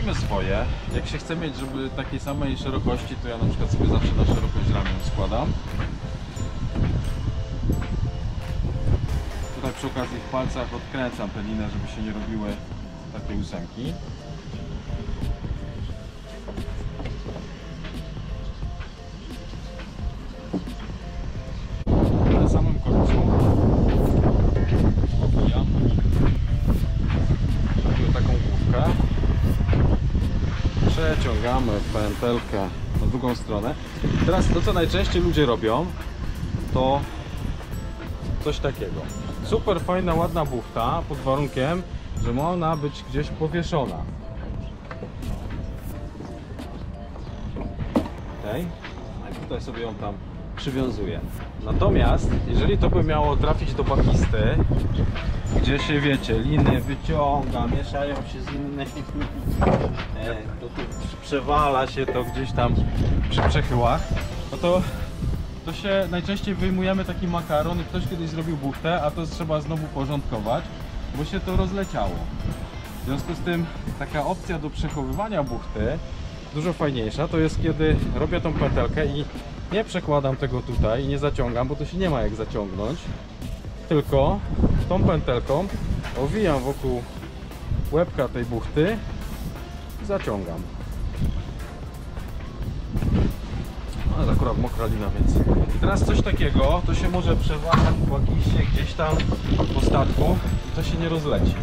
Robimy swoje. Jak się chce mieć, żeby takiej samej szerokości, to ja na przykład sobie zawsze na szerokość ramion składam. Tutaj przy okazji w palcach odkręcam tę linę, żeby się nie robiły takie ósemki. Przeciągamy pętelkę na drugą stronę. Teraz to co najczęściej ludzie robią to coś takiego. Super fajna, ładna buchta pod warunkiem, że ma ona być gdzieś powieszona. Okay. Tutaj sobie ją tam przywiązuję. Natomiast jeżeli to by miało trafić do bakisty, gdzie się wiecie, liny wyciąga, mieszają się z innymi, e, to tu przewala się to gdzieś tam przy przechyłach, no to to się najczęściej wyjmujemy taki makaron i ktoś kiedyś zrobił buchtę, a to trzeba znowu porządkować, bo się to rozleciało. W związku z tym taka opcja do przechowywania buchty dużo fajniejsza to jest kiedy robię tą pętelkę i nie przekładam tego tutaj i nie zaciągam, bo to się nie ma jak zaciągnąć, tylko tą pętelką owijam wokół łebka tej buchty i zaciągam. Akurat mokra lina, więc I teraz coś takiego, to się może przewalać w łagisie gdzieś tam po statku i to się nie rozleci.